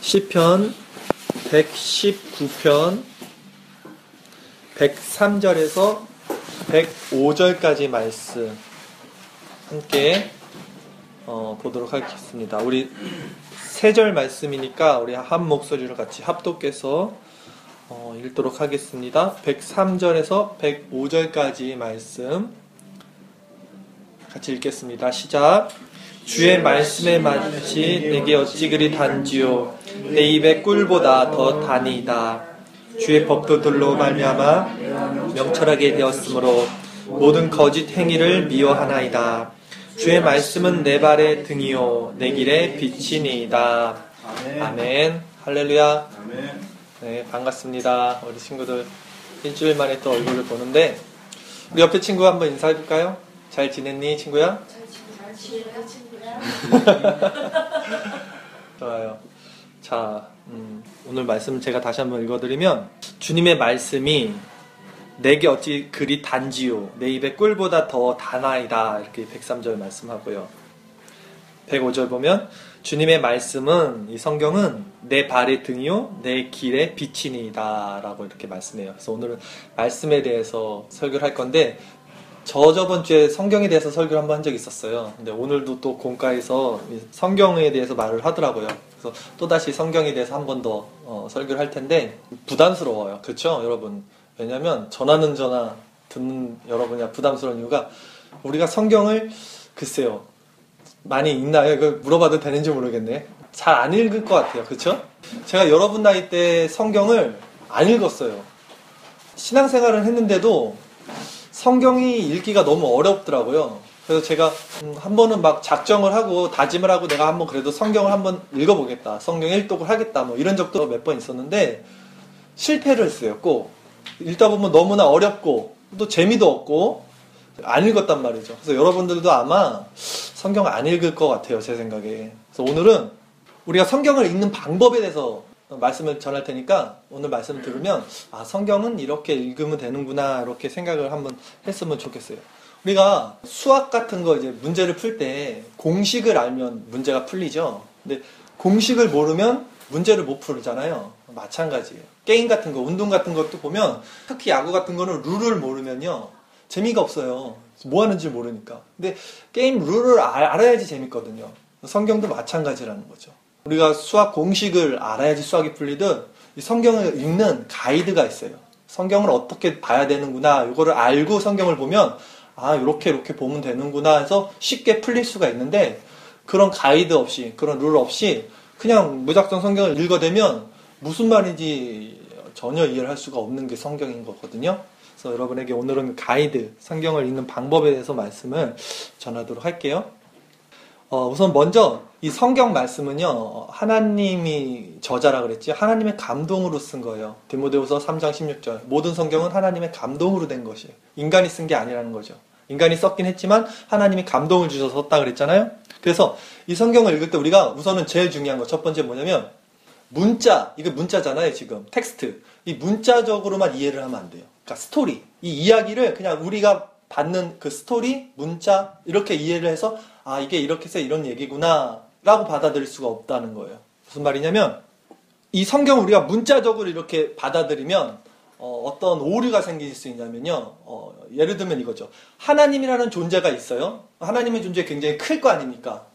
시편 119편 103절에서 105절까지 말씀 함께 어, 보도록 하겠습니다. 우리 세 절 말씀이니까 우리 한 목소리로 같이 합독해서 어, 읽도록 하겠습니다. 103절에서 105절까지 말씀 같이 읽겠습니다. 시작. 주의 말씀에 마치 내게 어찌 그리 단지요 내 입의 꿀보다 더 단이다 주의 법도들로 말미암아 명철하게 되었으므로 모든 거짓 행위를 미워하나이다 주의 말씀은 내 발의 등이요 내 길의 빛이니이다 아멘 할렐루야 네 반갑습니다 우리 친구들 일주일 만에 또 얼굴을 보는데 우리 옆에 친구 한번 인사해 볼까요? 잘 지냈니 친구야? 잘 지내요, 친구야? 좋아요. 자, 음, 오늘 말씀 제가 다시 한번 읽어드리면 주님의 말씀이 내게 어찌 그리 단지요 내 입의 꿀보다 더 단아이다 이렇게 103절 말씀하고요. 105절 보면 주님의 말씀은 이 성경은 내 발의 등이요 내 길의 빛이니이다 라고 이렇게 말씀해요. 그래서 오늘은 말씀에 대해서 설교를 할 건데 저 저번 주에 성경에 대해서 설교를 한번 한 적이 있었어요. 근데 오늘도 또 공과에서 성경에 대해서 말을 하더라고요. 그래서 또 다시 성경에 대해서 한 번 더 어, 설교를 할 텐데 부담스러워요. 그렇죠, 여러분? 왜냐하면 전하는 전화 듣는 여러분이 부담스러운 이유가 우리가 성경을 글쎄요 많이 읽나요? 이거 물어봐도 되는지 모르겠네. 잘 안 읽을 것 같아요. 그렇죠? 제가 여러분 나이 때 성경을 안 읽었어요. 신앙생활을 했는데도 성경이 읽기가 너무 어렵더라고요. 그래서 제가 음, 한 번은 막 작정을 하고 다짐을 하고 내가 한번 그래도 성경을 한번 읽어보겠다. 성경 일독을 하겠다. 뭐 이런 적도 몇 번 있었는데 실패를 했어요. 꼭 읽다 보면 너무나 어렵고 또 재미도 없고 안 읽었단 말이죠. 그래서 여러분들도 아마 성경 안 읽을 것 같아요. 제 생각에. 그래서 오늘은 우리가 성경을 읽는 방법에 대해서 말씀을 전할 테니까 오늘 말씀을 들으면 아 성경은 이렇게 읽으면 되는구나 이렇게 생각을 한번 했으면 좋겠어요. 우리가 수학 같은 거 이제 문제를 풀 때 공식을 알면 문제가 풀리죠. 근데 공식을 모르면 문제를 못 풀잖아요. 마찬가지예요. 게임 같은 거, 운동 같은 것도 보면 특히 야구 같은 거는 룰을 모르면요 재미가 없어요. 뭐 하는지 모르니까. 근데 게임 룰을 알아야지 재밌거든요. 성경도 마찬가지라는 거죠. 우리가 수학 공식을 알아야지 수학이 풀리듯 성경을 읽는 가이드가 있어요. 성경을 어떻게 봐야 되는구나. 이거를 알고 성경을 보면 아 이렇게 이렇게 보면 되는구나 해서 쉽게 풀릴 수가 있는데 그런 가이드 없이 그런 룰 없이 그냥 무작정 성경을 읽어대면 무슨 말인지 전혀 이해를 할 수가 없는 게 성경인 거거든요. 그래서 여러분에게 오늘은 가이드, 성경을 읽는 방법에 대해서 말씀을 전하도록 할게요. 어, 우선 먼저 이 성경 말씀은요 하나님이 저자라 그랬지 하나님의 감동으로 쓴 거예요 디모데후서 3장 16절 모든 성경은 하나님의 감동으로 된 것이에요 인간이 쓴 게 아니라는 거죠 인간이 썼긴 했지만 하나님이 감동을 주셔서 썼다 그랬잖아요. 그래서 이 성경을 읽을 때 우리가 우선은 제일 중요한 거 첫 번째 뭐냐면 문자 이거 문자잖아요 지금. 텍스트. 이 문자적으로만 이해를 하면 안 돼요. 그러니까 스토리. 이 이야기를 그냥 우리가 받는 그 스토리 문자 이렇게 이해를 해서 아, 이게 이렇게 해서 이런 얘기구나, 라고 받아들일 수가 없다는 거예요. 무슨 말이냐면, 이 성경을 우리가 문자적으로 이렇게 받아들이면, 어, 떤 오류가 생길 수 있냐면요. 어, 예를 들면 이거죠. 하나님이라는 존재가 있어요. 하나님의 존재 굉장히 클 거 아닙니까?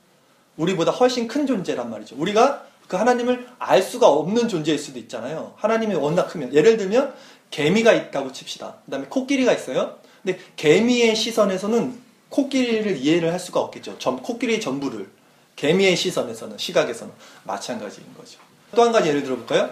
우리보다 훨씬 큰 존재란 말이죠. 우리가 그 하나님을 알 수가 없는 존재일 수도 있잖아요. 하나님이 워낙 크면. 예를 들면, 개미가 있다고 칩시다. 그 다음에 코끼리가 있어요. 근데 개미의 시선에서는 코끼리를 이해를 할 수가 없겠죠. 전, 코끼리의 전부를. 개미의 시선에서는, 시각에서는 마찬가지인 거죠. 또 한 가지 예를 들어볼까요?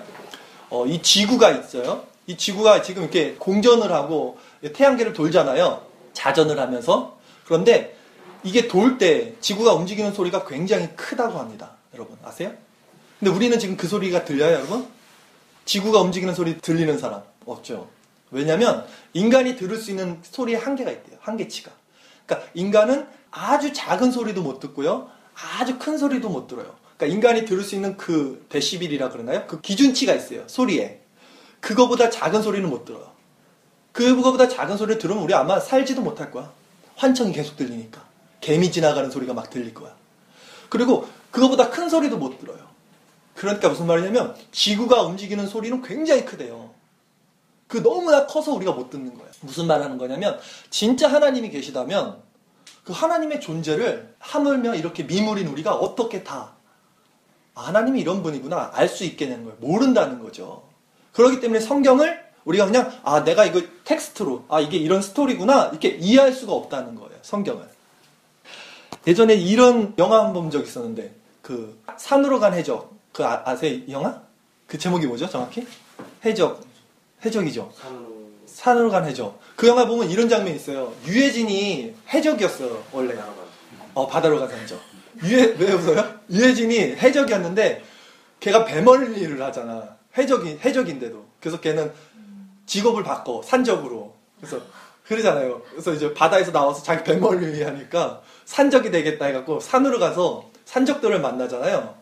어, 이 지구가 있어요. 이 지구가 지금 이렇게 공전을 하고 태양계를 돌잖아요. 자전을 하면서. 그런데 이게 돌 때 지구가 움직이는 소리가 굉장히 크다고 합니다. 여러분, 아세요? 근데 우리는 지금 그 소리가 들려요, 여러분? 지구가 움직이는 소리 들리는 사람 없죠. 왜냐면 인간이 들을 수 있는 소리의 한계가 있대요. 한계치가. 그러니까 인간은 아주 작은 소리도 못 듣고요. 아주 큰 소리도 못 들어요. 그러니까 인간이 들을 수 있는 그 데시빌이라 그러나요? 그 기준치가 있어요. 소리에. 그거보다 작은 소리는 못 들어요. 그거보다 작은 소리를 들으면 우리 아마 살지도 못할 거야. 환청이 계속 들리니까. 개미 지나가는 소리가 막 들릴 거야. 그리고 그거보다 큰 소리도 못 들어요. 그러니까 무슨 말이냐면 지구가 움직이는 소리는 굉장히 크대요. 그 너무나 커서 우리가 못 듣는 거예요. 무슨 말 하는 거냐면 진짜 하나님이 계시다면 그 하나님의 존재를 하물며 이렇게 미물인 우리가 어떻게 다 아, 하나님이 이런 분이구나 알 수 있게 되는 거예요. 모른다는 거죠. 그렇기 때문에 성경을 우리가 그냥 아 내가 이거 텍스트로 아 이게 이런 스토리구나 이렇게 이해할 수가 없다는 거예요. 성경을. 예전에 이런 영화 한 번 본 적 있었는데 그 산으로 간 해적 그 아, 아세요 영화? 그 제목이 뭐죠 정확히? 해적 해적이죠. 산으로 산으로 간 해적. 그 영화 보면 이런 장면이 있어요. 유해진이 해적이었어요 원래. 어 바다로 간 해적. 유해 왜 웃어요? 유해진이 해적이었는데 걔가 배멀리를 하잖아. 해적이 해적인데도. 그래서 걔는 직업을 바꿔 산적으로. 그래서 그러잖아요. 그래서 이제 바다에서 나와서 자기 배멀리 하니까 산적이 되겠다 해갖고 산으로 가서 산적들을 만나잖아요.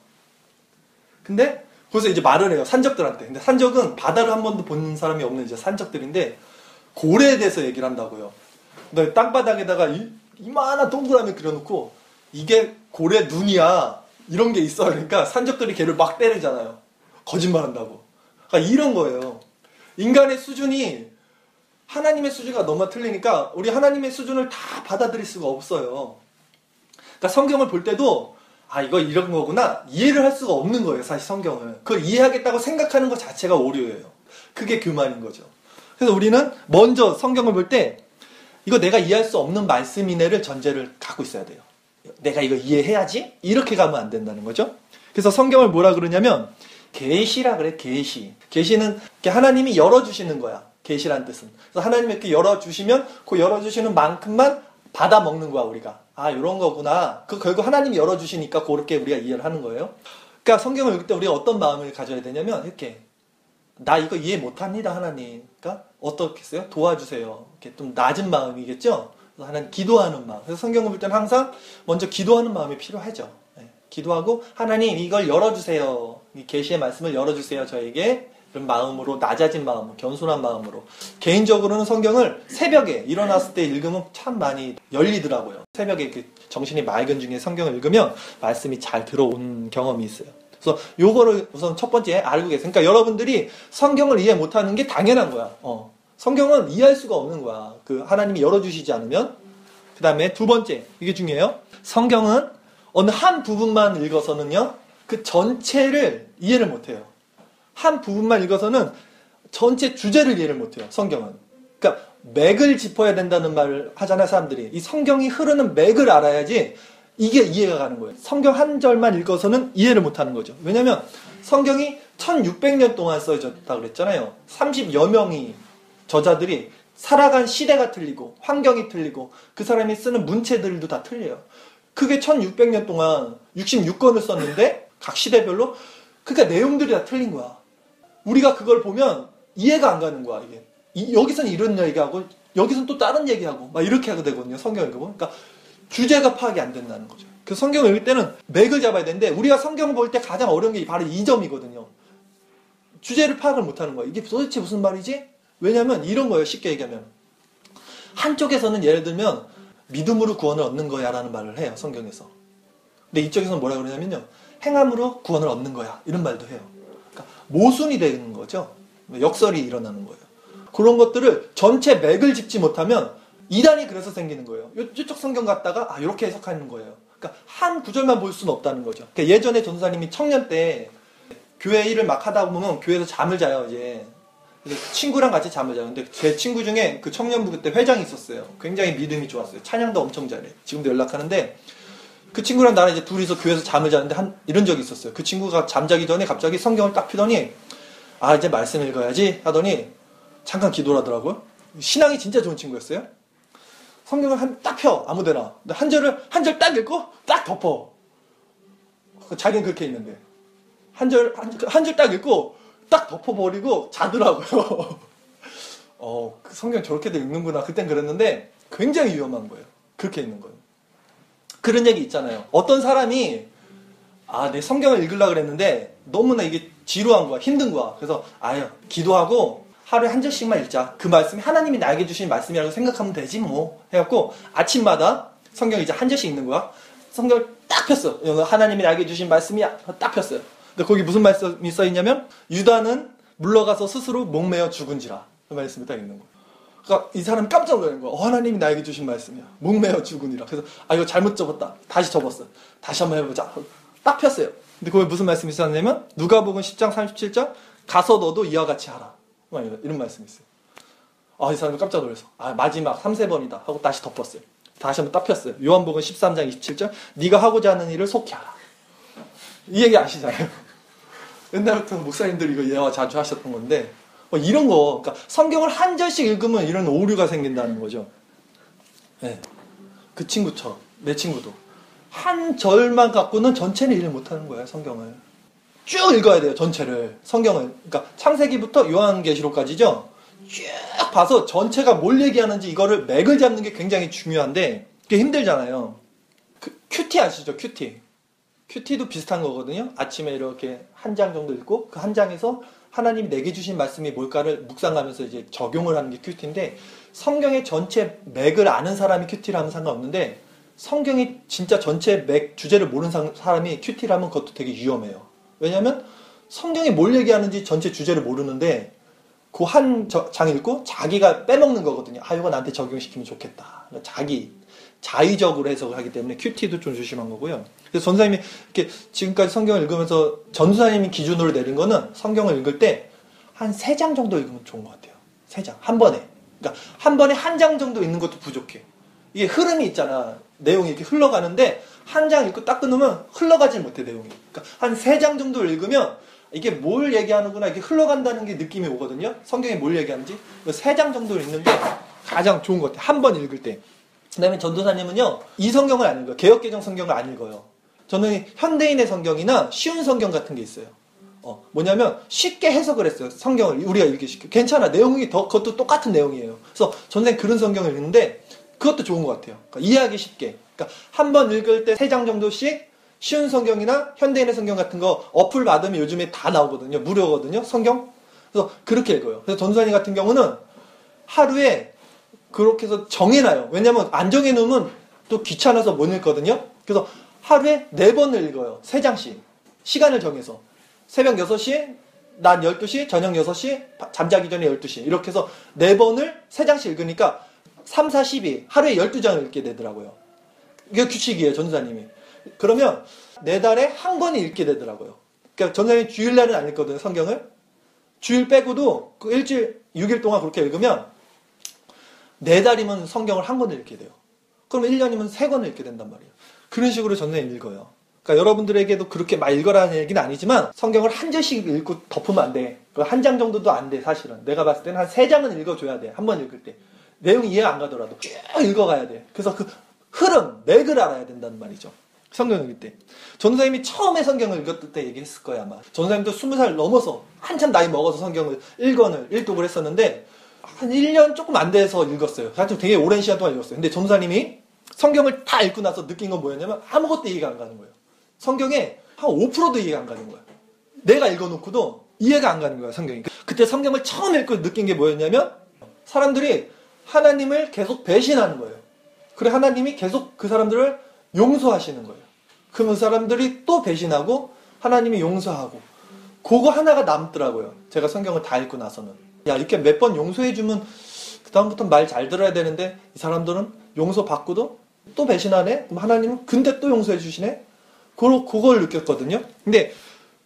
근데 거기서 이제 말을 해요 산적들한테. 근데 산적은 바다를 한 번도 본 사람이 없는 이제 산적들인데 고래에 대해서 얘기를 한다고요. 근데 땅바닥에다가 이, 이만한 동그라미 그려놓고 이게 고래 눈이야 이런 게 있어 그러니까 산적들이 걔를 막 때리잖아요. 거짓말한다고. 그러니까 이런 거예요. 인간의 수준이 하나님의 수준과 너무 틀리니까 우리 하나님의 수준을 다 받아들일 수가 없어요. 그러니까 성경을 볼 때도 아 이거 이런 거구나. 이해를 할 수가 없는 거예요 사실 성경을. 그걸 이해하겠다고 생각하는 것 자체가 오류예요. 그게 교만인 거죠. 그래서 우리는 먼저 성경을 볼 때 이거 내가 이해할 수 없는 말씀이네를 전제를 갖고 있어야 돼요. 내가 이거 이해해야지? 이렇게 가면 안 된다는 거죠. 그래서 성경을 뭐라 그러냐면 계시라 그래 계시. 계시는 하나님이 열어 주시는 거야. 계시란 뜻은. 그래서 하나님이 이렇게 열어 주시면 그 열어 주시는 만큼만 받아 먹는 거야 우리가. 아 이런 거구나. 그 결국 하나님이 열어 주시니까 그렇게 우리가 이해를 하는 거예요. 그러니까 성경을 읽을 때 우리가 어떤 마음을 가져야 되냐면 이렇게 나 이거 이해 못합니다 하나님. 그러니까 어떻게 했어요 도와주세요. 이렇게 좀 낮은 마음이겠죠? 그래서 하나님 기도하는 마음. 그래서 성경을 볼 때는 항상 먼저 기도하는 마음이 필요하죠. 예, 기도하고 하나님 이걸 열어주세요 이 계시의 말씀을 열어주세요 저에게. 이런 마음으로 낮아진 마음으로 겸손한 마음으로. 개인적으로는 성경을 새벽에 일어났을 때 읽으면 참 많이 열리더라고요. 새벽에 그 정신이 맑은 중에 성경을 읽으면 말씀이 잘 들어온 경험이 있어요. 그래서 요거를 우선 첫 번째 알고 계세요. 그러니까 여러분들이 성경을 이해 못하는 게 당연한 거야. 어. 성경은 이해할 수가 없는 거야. 그 하나님이 열어주시지 않으면. 그 다음에 두 번째 이게 중요해요. 성경은 어느 한 부분만 읽어서는요 그 전체를 이해를 못해요 한 부분만 읽어서는 전체 주제를 이해를 못해요. 성경은. 그러니까 맥을 짚어야 된다는 말을 하잖아요. 사람들이. 이 성경이 흐르는 맥을 알아야지 이게 이해가 가는 거예요. 성경 한 절만 읽어서는 이해를 못하는 거죠. 왜냐하면 성경이 1600년 동안 써졌다 그랬잖아요. 30여 명이 저자들이 살아간 시대가 틀리고 환경이 틀리고 그 사람이 쓰는 문체들도 다 틀려요. 그게 1600년 동안 66권을 썼는데 각 시대별로 그러니까 내용들이 다 틀린 거야. 우리가 그걸 보면 이해가 안 가는 거야, 이게. 이, 여기서는 이런 얘기하고, 여기서는 또 다른 얘기하고, 막 이렇게 하게 되거든요, 성경 읽어보면. 그러니까, 주제가 파악이 안 된다는 거죠. 그 성경을 읽을 때는 맥을 잡아야 되는데, 우리가 성경을 볼때 가장 어려운 게 바로 이 점이거든요. 주제를 파악을 못 하는 거야. 이게 도대체 무슨 말이지? 왜냐면 이런 거예요, 쉽게 얘기하면. 한쪽에서는 예를 들면, 믿음으로 구원을 얻는 거야 라는 말을 해요, 성경에서. 근데 이쪽에서는 뭐라 그러냐면요. 행함으로 구원을 얻는 거야. 이런 말도 해요. 모순이 되는 거죠. 역설이 일어나는 거예요. 그런 것들을 전체 맥을 짚지 못하면 이단이 그래서 생기는 거예요. 이쪽 성경 갔다가 아 이렇게 해석하는 거예요. 그러니까 한 구절만 볼 수는 없다는 거죠. 그러니까 예전에 전사님이 청년 때 교회 일을 막 하다 보면 교회에서 잠을 자요 이제. 친구랑 같이 잠을 자요. 근데 제 친구 중에 그 청년부 그때 회장이 있었어요. 굉장히 믿음이 좋았어요. 찬양도 엄청 잘해. 지금도 연락하는데 그 친구랑 나랑 이제 둘이서 교회에서 잠을 자는데 한 이런 적이 있었어요. 그 친구가 잠자기 전에 갑자기 성경을 딱 피더니 아 이제 말씀 읽어야지 하더니 잠깐 기도를 하더라고요. 신앙이 진짜 좋은 친구였어요. 성경을 한 딱 펴 아무데나 한 절을 한 절 딱 읽고 딱 덮어. 자기는 그렇게 있는데 한 절 한 절 딱 읽고 딱 덮어버리고 자더라고요. 어그 성경 저렇게도 읽는구나 그땐 그랬는데 굉장히 위험한 거예요. 그렇게 읽는 거예요. 그런 얘기 있잖아요. 어떤 사람이 아, 내 성경을 읽으려고 그랬는데 너무나 이게 지루한 거야. 힘든 거야. 그래서 아유, 기도하고 하루에 한 절씩만 읽자. 그 말씀이 하나님이 나에게 주신 말씀이라고 생각하면 되지 뭐. 해갖고 아침마다 성경 이제 한 절씩 읽는 거야. 성경을 딱 폈어. 하나님이 나에게 주신 말씀이야. 딱 폈어요. 근데 거기 무슨 말씀이 써 있냐면 유다는 물러가서 스스로 목매어 죽은지라 그 말씀이 딱 있는 거예요. 그러니까 이 사람이 깜짝 놀라는 거야. 어, 하나님이 나에게 주신 말씀이야. 목매어 죽으니라. 그래서 아 이거 잘못 접었다. 다시 접었어. 다시 한번 해보자. 딱 폈어요. 근데 거기 무슨 말씀이 있었냐면 누가복음 10장 37절 가서 너도 이와 같이 하라. 막 이런, 말씀이 있어요. 아 이 사람이 깜짝 놀라서 아 마지막 3, 세 번이다 하고 다시 덮었어요. 다시 한번 딱 폈어요. 요한복음 13장 27절 네가 하고자 하는 일을 속히 하라. 이 얘기 아시잖아요. 옛날부터 목사님들이 이거 예화 자주 하셨던 건데 뭐 이런 거, 그러니까 성경을 한 절씩 읽으면 이런 오류가 생긴다는 거죠. 네. 그 친구처럼 내 친구도 한 절만 갖고는 전체는 이해를 못하는 거예요. 성경을 쭉 읽어야 돼요. 전체를 성경을 그러니까 창세기부터 요한계시록까지죠. 쭉 봐서 전체가 뭘 얘기하는지 이거를 맥을 잡는 게 굉장히 중요한데 그게 힘들잖아요. 그 QT 아시죠? QT. QT도 비슷한 거거든요. 아침에 이렇게 한 장 정도 읽고 그 한 장에서 하나님이 내게 주신 말씀이 뭘까를 묵상하면서 이제 적용을 하는 게 QT인데 성경의 전체 맥을 아는 사람이 QT하면 상관없는데 성경이 진짜 전체 맥 주제를 모르는 사람이 QT하면 그것도 되게 위험해요. 왜냐하면 성경이 뭘 얘기하는지 전체 주제를 모르는데 그 한 장 읽고 자기가 빼먹는 거거든요. 아 이거 나한테 적용시키면 좋겠다. 자기 자의적으로 해석을 하기 때문에 큐티도 좀 조심한 거고요. 그래서 전사님이 이렇게 지금까지 성경을 읽으면서 전사님이 기준으로 내린 거는 성경을 읽을 때 한 세 장 정도 읽으면 좋은 것 같아요. 세 장. 한 번에. 그러니까 한 번에 한 장 정도 읽는 것도 부족해. 이게 흐름이 있잖아. 내용이 이렇게 흘러가는데 한 장 읽고 딱 끊으면 흘러가지 못해 내용이. 그러니까 한 세 장 정도 읽으면 이게 뭘 얘기하는구나 이게 흘러간다는 게 느낌이 오거든요. 성경이 뭘 얘기하는지 세 장 정도 읽는 게 가장 좋은 것 같아요. 한 번 읽을 때. 그 다음에 전도사님은요 이 성경을 안 읽어요. 개혁개정 성경을 안 읽어요. 저는 현대인의 성경이나 쉬운 성경 같은 게 있어요. 어, 뭐냐면 쉽게 해석을 했어요. 성경을 우리가 읽기 쉽게. 괜찮아. 내용이 더 그것도 똑같은 내용이에요. 그래서 전생 그런 성경을 읽는데 그것도 좋은 것 같아요. 그러니까 이해하기 쉽게. 그러니까 한 번 읽을 때 세 장 정도씩 쉬운 성경이나 현대인의 성경 같은 거 어플 받으면 요즘에 다 나오거든요. 무료거든요. 성경. 그래서 그렇게 읽어요. 그래서 전도사님 같은 경우는 하루에 그렇게 해서 정해놔요. 왜냐면 안 정해놓으면 또 귀찮아서 못 읽거든요. 그래서 하루에 네 번을 읽어요. 세 장씩. 시간을 정해서. 새벽 6시, 낮 12시, 저녁 6시, 잠자기 전에 12시. 이렇게 해서 네 번을 세 장씩 읽으니까 3, 4, 12. 하루에 12장을 읽게 되더라고요. 이게 규칙이에요, 전사님이. 그러면 네 달에 한 권이 읽게 되더라고요. 그러니까 전사님이 주일날은 안 읽거든요, 성경을. 주일 빼고도 그 일주일, 6일 동안 그렇게 읽으면 네 달이면 성경을 한 권을 읽게 돼요. 그러면 1년이면 세 권을 읽게 된단 말이에요. 그런 식으로 전사님 읽어요. 그러니까 여러분들에게도 그렇게 막 읽어라는 얘기는 아니지만 성경을 한 절씩 읽고 덮으면 안 돼. 한 장 정도도 안 돼, 사실은. 내가 봤을 때는 한 세 장은 읽어줘야 돼. 한 번 읽을 때. 내용이 이해가 안 가더라도 쭉 읽어가야 돼. 그래서 그 흐름, 맥을 알아야 된다는 말이죠. 성경 읽을 때. 전사님이 처음에 성경을 읽었을 때 얘기했을 거야, 아마. 전사님도 20살 넘어서 한참 나이 먹어서 성경을 1권을, 1독을 했었는데 한 1년 조금 안 돼서 읽었어요. 사실 되게 오랜 시간 동안 읽었어요. 근데 전사님이 성경을 다 읽고 나서 느낀 건 뭐였냐면 아무것도 이해가 안 가는 거예요. 성경에 한 5%도 이해가 안 가는 거예요. 내가 읽어놓고도 이해가 안 가는 거예요, 성경이. 그때 성경을 처음 읽고 느낀 게 뭐였냐면 사람들이 하나님을 계속 배신하는 거예요. 그래 하나님이 계속 그 사람들을 용서하시는 거예요. 그러면 사람들이 또 배신하고 하나님이 용서하고 그거 하나가 남더라고요. 제가 성경을 다 읽고 나서는. 야 이렇게 몇 번 용서해주면 그 다음부터 말 잘 들어야 되는데 이 사람들은 용서 받고도 또 배신하네? 그럼 하나님은 근데 또 용서해 주시네? 그걸, 그걸 느꼈거든요. 근데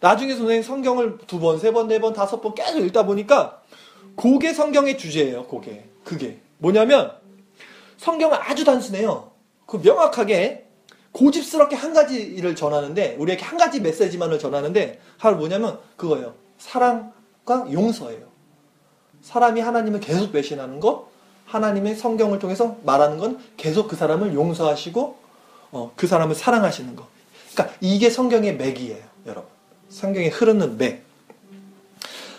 나중에 선생님 성경을 두 번, 세 번, 네 번, 다섯 번 계속 읽다 보니까 그게 성경의 주제예요, 그게. 그게. 뭐냐면 성경은 아주 단순해요. 그 명확하게 고집스럽게 한 가지 일을 전하는데 우리에게 한 가지 메시지만을 전하는데 하루 뭐냐면 그거예요. 사랑과 용서예요. 사람이 하나님을 계속 배신하는 것, 하나님의 성경을 통해서 말하는 건 계속 그 사람을 용서하시고 어, 그 사람을 사랑하시는 것. 그러니까 이게 성경의 맥이에요, 여러분. 성경에 흐르는 맥.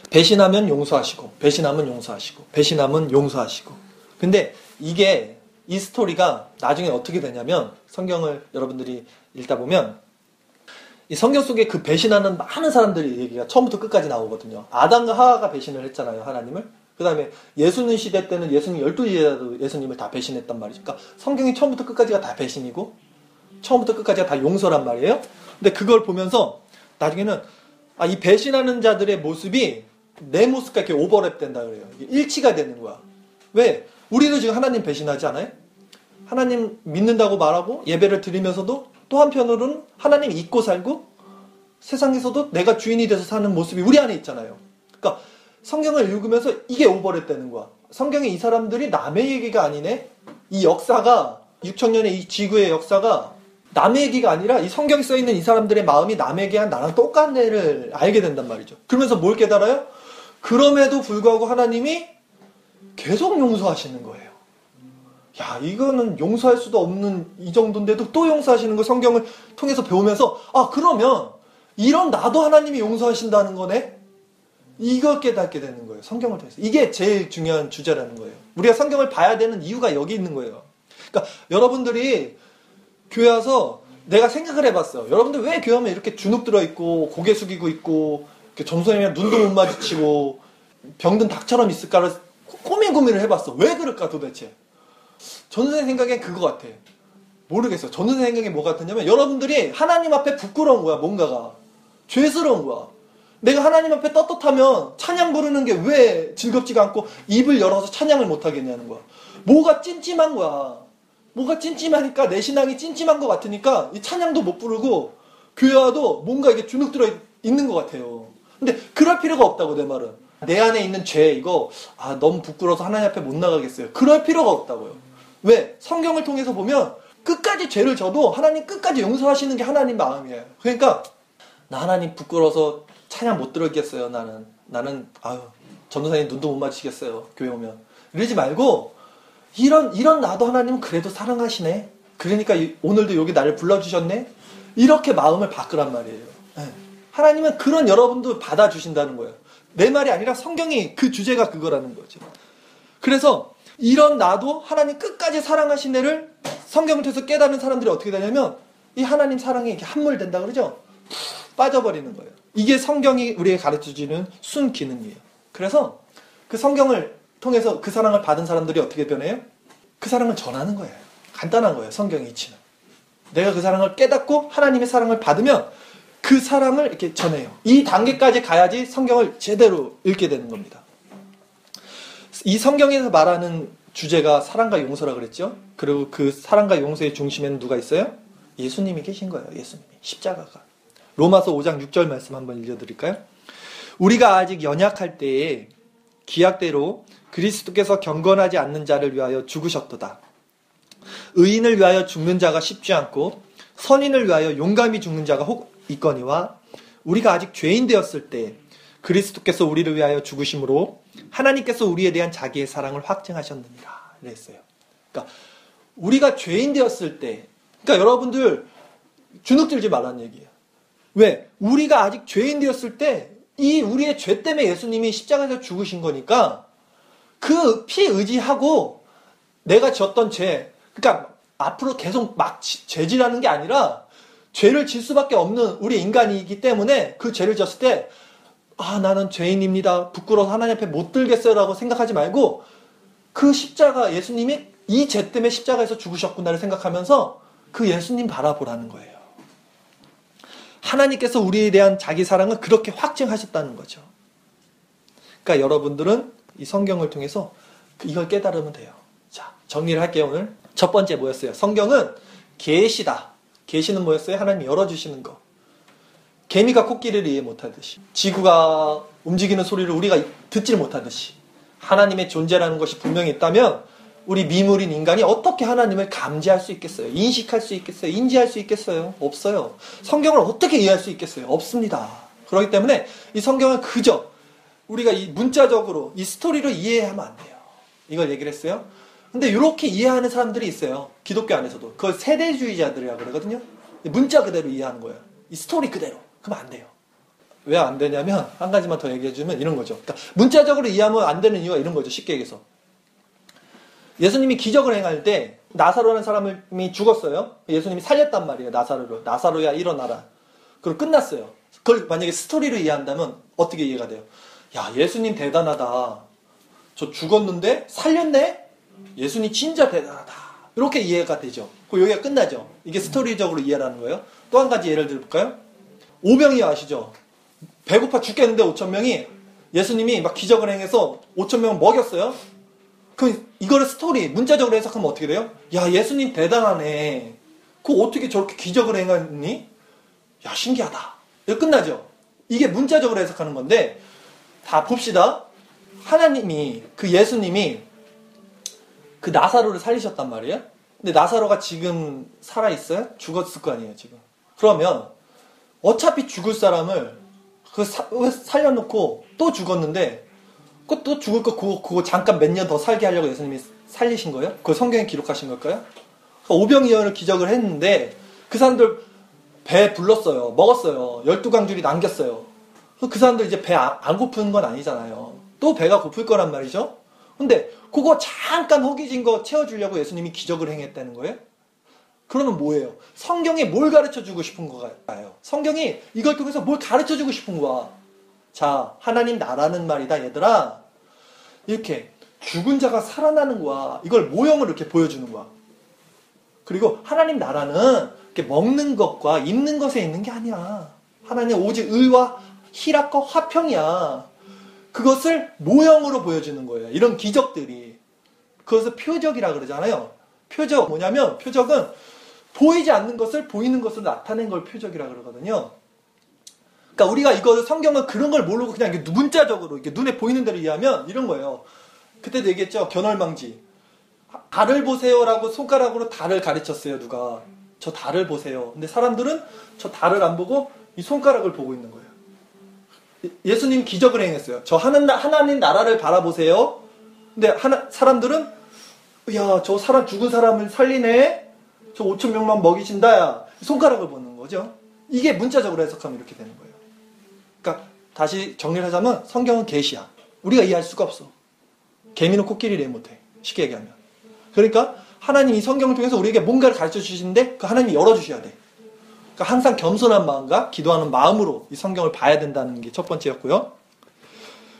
배신하면 용서하시고, 배신하면 용서하시고, 배신하면 용서하시고. 근데 이게 이 스토리가 나중에 어떻게 되냐면 성경을 여러분들이 읽다 보면 이 성경 속에 그 배신하는 많은 사람들이 얘기가 처음부터 끝까지 나오거든요. 아담과 하와가 배신을 했잖아요, 하나님을. 그 다음에 예수님 시대 때는 예수님 12제자도 예수님을 다 배신했단 말이죠. 그러니까 성경이 처음부터 끝까지가 다 배신이고 처음부터 끝까지가 다 용서란 말이에요. 근데 그걸 보면서 나중에는 아, 이 배신하는 자들의 모습이 내 모습과 이렇게 오버랩 된다 그래요. 일치가 되는 거야. 왜? 우리도 지금 하나님 배신하지 않아요? 하나님 믿는다고 말하고 예배를 드리면서도 또 한편으로는 하나님 잊고 살고 세상에서도 내가 주인이 돼서 사는 모습이 우리 안에 있잖아요. 그러니까 성경을 읽으면서 이게 오버랩 되는 거야. 성경에 이 사람들이 남의 얘기가 아니네? 이 역사가 6천년의 이 지구의 역사가 남의 얘기가 아니라 이 성경에 써 있는 이 사람들의 마음이 남에게 한 나랑 똑같은 애를 알게 된단 말이죠. 그러면서 뭘 깨달아요? 그럼에도 불구하고 하나님이 계속 용서하시는 거예요. 야, 이거는 용서할 수도 없는 이 정도인데도 또 용서하시는 거 성경을 통해서 배우면서 아, 그러면 이런 나도 하나님이 용서하신다는 거네? 이걸 깨닫게 되는 거예요. 성경을 통해서. 이게 제일 중요한 주제라는 거예요. 우리가 성경을 봐야 되는 이유가 여기 있는 거예요. 그러니까 여러분들이 교회 와서 내가 생각을 해봤어. 여러분들 왜 교회 하면 이렇게 주눅 들어 있고 고개 숙이고 있고 전소님이랑 눈도 못 마주치고 병든 닭처럼 있을까를 고민 고민을 해봤어. 왜 그럴까 도대체? 전선생 생각엔 그거 같아. 모르겠어. 전선생 생각에 뭐 같았냐면 여러분들이 하나님 앞에 부끄러운 거야. 뭔가가 죄스러운 거야. 내가 하나님 앞에 떳떳하면 찬양 부르는 게 왜 즐겁지가 않고 입을 열어서 찬양을 못 하겠냐는 거야. 뭐가 찜찜한 거야. 뭐가 찜찜하니까 내 신앙이 찜찜한 것 같으니까 이 찬양도 못 부르고 교회 와도 뭔가 이게 주눅 들어 있는 것 같아요. 근데 그럴 필요가 없다고 내 말은. 내 안에 있는 죄 이거 아 너무 부끄러워서 하나님 앞에 못 나가겠어요. 그럴 필요가 없다고요. 왜? 성경을 통해서 보면 끝까지 죄를 져도 하나님 끝까지 용서하시는 게 하나님 마음이에요. 그러니까 나 하나님 부끄러워서 찬양 못 들었겠어요. 나는 나는 아유 전도사님 눈도 못 맞추겠어요. 교회 오면 이러지 말고 이런 이런 나도 하나님은 그래도 사랑하시네. 그러니까 오늘도 여기 나를 불러주셨네. 이렇게 마음을 바꾸란 말이에요. 네. 하나님은 그런 여러분도 받아주신다는 거예요. 내 말이 아니라 성경이 그 주제가 그거라는 거죠. 그래서 이런 나도 하나님 끝까지 사랑하신 애를 성경을 통해서 깨닫는 사람들이 어떻게 되냐면 이 하나님 사랑에 이렇게 함몰된다 그러죠? 빠져버리는 거예요. 이게 성경이 우리에게 가르쳐주는 순 기능이에요. 그래서 그 성경을 통해서 그 사랑을 받은 사람들이 어떻게 변해요? 그 사랑을 전하는 거예요. 간단한 거예요. 성경의 이치는. 내가 그 사랑을 깨닫고 하나님의 사랑을 받으면 그 사랑을 이렇게 전해요. 이 단계까지 가야지 성경을 제대로 읽게 되는 겁니다. 이 성경에서 말하는 주제가 사랑과 용서라 그랬죠? 그리고 그 사랑과 용서의 중심에는 누가 있어요? 예수님이 계신 거예요. 예수님이. 십자가가. 로마서 5장 6절 말씀 한번 읽어드릴까요? 우리가 아직 연약할 때에 기약대로 그리스도께서 경건하지 않는 자를 위하여 죽으셨도다. 의인을 위하여 죽는 자가 쉽지 않고 선인을 위하여 용감히 죽는 자가 혹 있거니와 우리가 아직 죄인 되었을 때 그리스도께서 우리를 위하여 죽으심으로 하나님께서 우리에 대한 자기의 사랑을 확증하셨느니라. 그랬어요. 그러니까 우리가 죄인 되었을 때, 그러니까 여러분들 주눅 들지 말라는 얘기예요. 왜? 우리가 아직 죄인 되었을 때 이 우리의 죄 때문에 예수님이 십자가에서 죽으신 거니까 그 피 의지하고 내가 졌던 죄, 그러니까 앞으로 계속 막 죄질하는 게 아니라 죄를 질 수밖에 없는 우리 인간이기 때문에 그 죄를 졌을 때 아, 나는 죄인입니다. 부끄러워서 하나님 앞에 못 들겠어요라고 생각하지 말고 그 십자가 예수님이 이 죄 때문에 십자가에서 죽으셨구나를 생각하면서 그 예수님 바라보라는 거예요. 하나님께서 우리에 대한 자기 사랑을 그렇게 확증하셨다는 거죠. 그러니까 여러분들은 이 성경을 통해서 이걸 깨달으면 돼요. 자, 정리를 할게요, 오늘. 첫 번째 뭐였어요? 성경은 계시다. 계시는 뭐였어요? 하나님 열어주시는 거. 개미가 코끼리를 이해 못하듯이 지구가 움직이는 소리를 우리가 듣질 못하듯이 하나님의 존재라는 것이 분명히 있다면 우리 미물인 인간이 어떻게 하나님을 감지할 수 있겠어요? 인식할 수 있겠어요? 인지할 수 있겠어요? 없어요. 성경을 어떻게 이해할 수 있겠어요? 없습니다. 그렇기 때문에 이 성경을 그저 우리가 이 문자적으로 이 스토리로 이해하면 안 돼요. 이걸 얘기를 했어요. 근데 이렇게 이해하는 사람들이 있어요. 기독교 안에서도. 그걸 세대주의자들이라고 그러거든요. 문자 그대로 이해하는 거예요. 이 스토리 그대로. 그럼 안 돼요. 왜 안 되냐면 한 가지만 더 얘기해 주면 이런 거죠. 그러니까 문자적으로 이해하면 안 되는 이유가 이런 거죠. 쉽게 얘기해서. 예수님이 기적을 행할 때 나사로라는 사람이 죽었어요. 예수님이 살렸단 말이에요. 나사로를. 나사로야 일어나라. 그리고 끝났어요. 그걸 만약에 스토리로 이해한다면 어떻게 이해가 돼요? 야, 예수님 대단하다. 저 죽었는데 살렸네? 예수님 진짜 대단하다. 이렇게 이해가 되죠. 그 여기가 끝나죠. 이게 스토리적으로 이해하는 거예요. 또 한 가지 예를 들어볼까요? 오병이 아시죠? 배고파 죽겠는데 5천 명이 예수님이 막 기적을 행해서 5천 명을 먹였어요. 그럼 이거를 스토리 문자적으로 해석하면 어떻게 돼요? 야 예수님 대단하네. 그 어떻게 저렇게 기적을 행하니? 야 신기하다. 이거 끝나죠. 이게 문자적으로 해석하는 건데 다 봅시다. 하나님이 그 예수님이 그 나사로를 살리셨단 말이에요. 근데 나사로가 지금 살아 있어요? 죽었을 거 아니에요 지금. 그러면 어차피 죽을 사람을 그 사- 살려놓고 또 죽었는데 그또 죽을 거 그거, 그거 잠깐 몇 년 더 살게 하려고 예수님이 살리신 거예요? 그걸 성경에 기록하신 걸까요? 오병이어를 기적을 했는데 그 사람들 배 불렀어요. 먹었어요. 열두 강줄이 남겼어요. 그 사람들 이제 배 안 고픈 건 아니잖아요. 또 배가 고플 거란 말이죠. 근데 그거 잠깐 허기진 거 채워주려고 예수님이 기적을 행했다는 거예요? 그러면 뭐예요? 성경에 뭘 가르쳐 주고 싶은 거가요? 성경이 이걸 통해서 뭘 가르쳐 주고 싶은 거야? 자, 하나님 나라는 말이다, 얘들아. 이렇게 죽은 자가 살아나는 거야. 이걸 모형을 이렇게 보여주는 거야. 그리고 하나님 나라는 이렇게 먹는 것과 입는 것에 있는 게 아니야. 하나님 오직 의와 희락과 화평이야. 그것을 모형으로 보여주는 거예요. 이런 기적들이. 그것을 표적이라 그러잖아요. 표적 뭐냐면 표적은 보이지 않는 것을 보이는 것으로 나타낸 걸 표적이라 그러거든요. 그러니까 우리가 이거 성경은 그런 걸 모르고 그냥 이렇게 문자적으로 이렇게 눈에 보이는 대로 이해하면 이런 거예요. 그때도 얘기했죠. 견월망지. 달을 보세요라고 손가락으로 달을 가르쳤어요. 누가 저 달을 보세요. 근데 사람들은 저 달을 안 보고 이 손가락을 보고 있는 거예요. 예수님 기적을 행했어요. 저 하는 하나님 나라를 바라보세요. 근데 하나, 사람들은 야 저 사람 죽은 사람을 살리네. 저 5천 명만 먹이신다. 야. 손가락을 보는 거죠. 이게 문자적으로 해석하면 이렇게 되는 거예요. 그러니까 다시 정리를 하자면 성경은 계시야. 우리가 이해할 수가 없어. 개미는 코끼리를 이해 못해. 쉽게 얘기하면. 그러니까 하나님 이 성경을 통해서 우리에게 뭔가를 가르쳐 주시는데 그 하나님이 열어주셔야 돼. 그러니까 항상 겸손한 마음과 기도하는 마음으로 이 성경을 봐야 된다는 게 첫 번째였고요.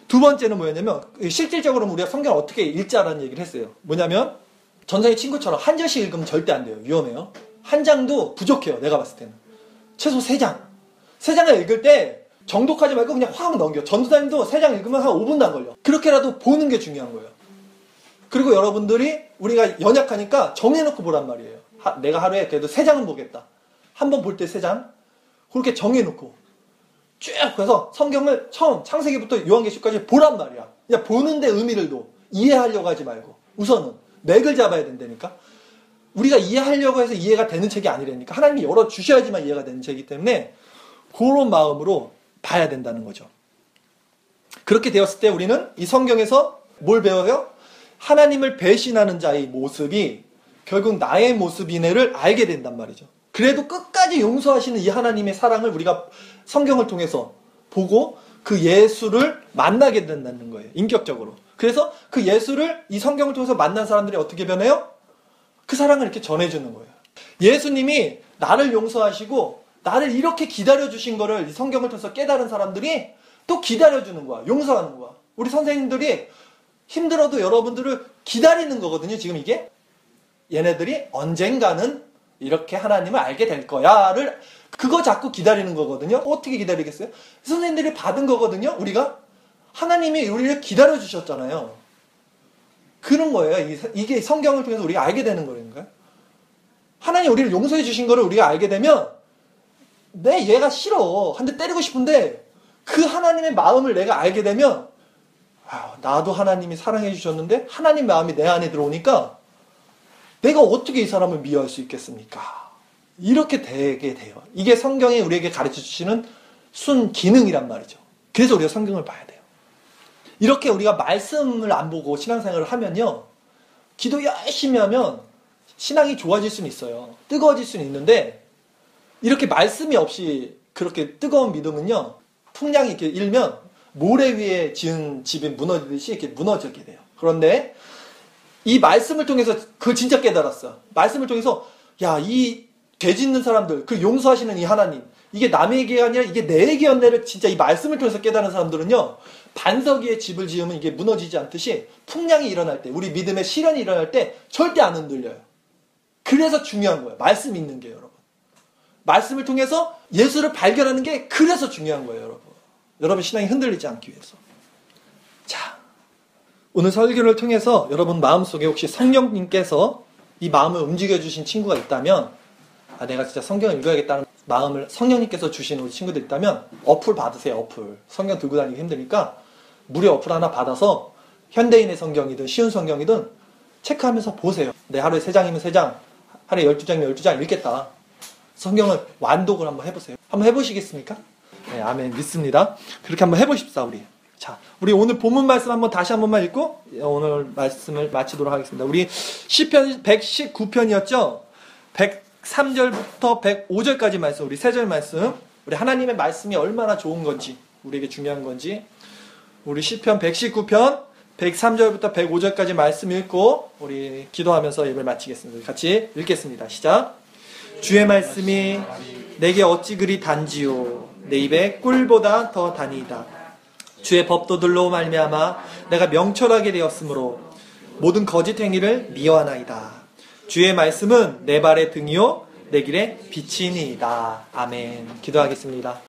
두 번째는 뭐였냐면 실질적으로 우리가 성경을 어떻게 읽자라는 얘기를 했어요. 뭐냐면 전생의 친구처럼 한 절씩 읽으면 절대 안 돼요. 위험해요. 한 장도 부족해요. 내가 봤을 때는. 최소 세 장. 세 장을 읽을 때 정독하지 말고 그냥 확 넘겨. 전도사님도 세 장 읽으면 한 5분도 안 걸려. 그렇게라도 보는 게 중요한 거예요. 그리고 여러분들이 우리가 연약하니까 정해놓고 보란 말이에요. 하- 내가 하루에 그래도 세 장은 보겠다. 한 번 볼 때 세 장. 그렇게 정해놓고 쭉 해서 성경을 처음 창세기부터 요한계시까지 보란 말이야. 그냥 보는데 의미를 둬. 이해하려고 하지 말고. 우선은 맥을 잡아야 된다니까. 우리가 이해하려고 해서 이해가 되는 책이 아니라니까. 하나님이 열어 주셔야지만 이해가 되는 책이기 때문에 그런 마음으로 봐야 된다는 거죠. 그렇게 되었을 때 우리는 이 성경에서 뭘 배워요? 하나님을 배신하는 자의 모습이 결국 나의 모습이네를 알게 된단 말이죠. 그래도 끝까지 용서하시는 이 하나님의 사랑을 우리가 성경을 통해서 보고 그 예수를 만나게 된다는 거예요. 인격적으로. 그래서 그 예수를 이 성경을 통해서 만난 사람들이 어떻게 변해요? 그 사랑을 이렇게 전해주는 거예요. 예수님이 나를 용서하시고 나를 이렇게 기다려주신 거를 이 성경을 통해서 깨달은 사람들이 또 기다려주는 거야. 용서하는 거야. 우리 선생님들이 힘들어도 여러분들을 기다리는 거거든요. 지금 이게. 얘네들이 언젠가는 이렇게 하나님을 알게 될 거야를 그거 자꾸 기다리는 거거든요. 어떻게 기다리겠어요? 선생님들이 받은 거거든요. 우리가 하나님이 우리를 기다려 주셨잖아요. 그런 거예요. 이- 이게 성경을 통해서 우리가 알게 되는 거니까요. 하나님 우리를 용서해 주신 거를 우리가 알게 되면 내 얘가 싫어. 한 대 때리고 싶은데 그 하나님의 마음을 내가 알게 되면 아, 나도 하나님이 사랑해 주셨는데 하나님 마음이 내 안에 들어오니까 내가 어떻게 이 사람을 미워할 수 있겠습니까? 이렇게 되게 돼요. 이게 성경이 우리에게 가르쳐 주시는 순 기능이란 말이죠. 그래서 우리가 성경을 봐야 돼요. 이렇게 우리가 말씀을 안 보고 신앙생활을 하면요. 기도 열심히 하면 신앙이 좋아질 수는 있어요. 뜨거워질 수는 있는데 이렇게 말씀이 없이 그렇게 뜨거운 믿음은요. 풍량이 이렇게 일면 모래 위에 지은 집이 무너지듯이 이렇게 무너지게 돼요. 그런데 이 말씀을 통해서 그걸 진짜 깨달았어. 말씀을 통해서 야, 이 죄 짓는 사람들, 그 용서하시는 이 하나님, 이게 남에게 아니라 이게 내게였네를 진짜 이 말씀을 통해서 깨달은 사람들은요, 반석 위에 집을 지으면 이게 무너지지 않듯이 풍량이 일어날 때, 우리 믿음의 실현이 일어날 때 절대 안 흔들려요. 그래서 중요한 거예요. 말씀 이 있는 게 여러분. 말씀을 통해서 예수를 발견하는 게 그래서 중요한 거예요, 여러분. 여러분 신앙이 흔들리지 않기 위해서. 자, 오늘 설교를 통해서 여러분 마음속에 혹시 성령님께서 이 마음을 움직여주신 친구가 있다면, 아, 내가 진짜 성경을 읽어야겠다는 마음을 성령님께서 주신 우리 친구들 있다면, 어플 받으세요, 어플. 성경 들고 다니기 힘드니까, 무료 어플 하나 받아서, 현대인의 성경이든 쉬운 성경이든 체크하면서 보세요. 내 하루에 3장이면 3장, 하루에 12장이면 12장 읽겠다. 성경을 완독을 한번 해보세요. 한번 해보시겠습니까? 네, 아멘. 믿습니다. 그렇게 한번 해보십사, 우리. 자, 우리 오늘 본문 말씀 한번 다시 한 번만 읽고 오늘 말씀을 마치도록 하겠습니다. 우리 시편 119편이었죠? 103절부터 105절까지 말씀, 우리 세 절 말씀. 우리 하나님의 말씀이 얼마나 좋은 건지, 우리에게 중요한 건지. 우리 시편 119편 103절부터 105절까지 말씀 읽고 우리 기도하면서 예배를 마치겠습니다. 같이 읽겠습니다. 시작. 주의 말씀이 내게 어찌 그리 단지요 내 입에 꿀보다 더 단이다. 주의 법도들로 말미암아 내가 명철하게 되었으므로 모든 거짓 행위를 미워하나이다. 주의 말씀은 내 발의 등이요 내 길의 빛이니이다. 아멘. 기도하겠습니다.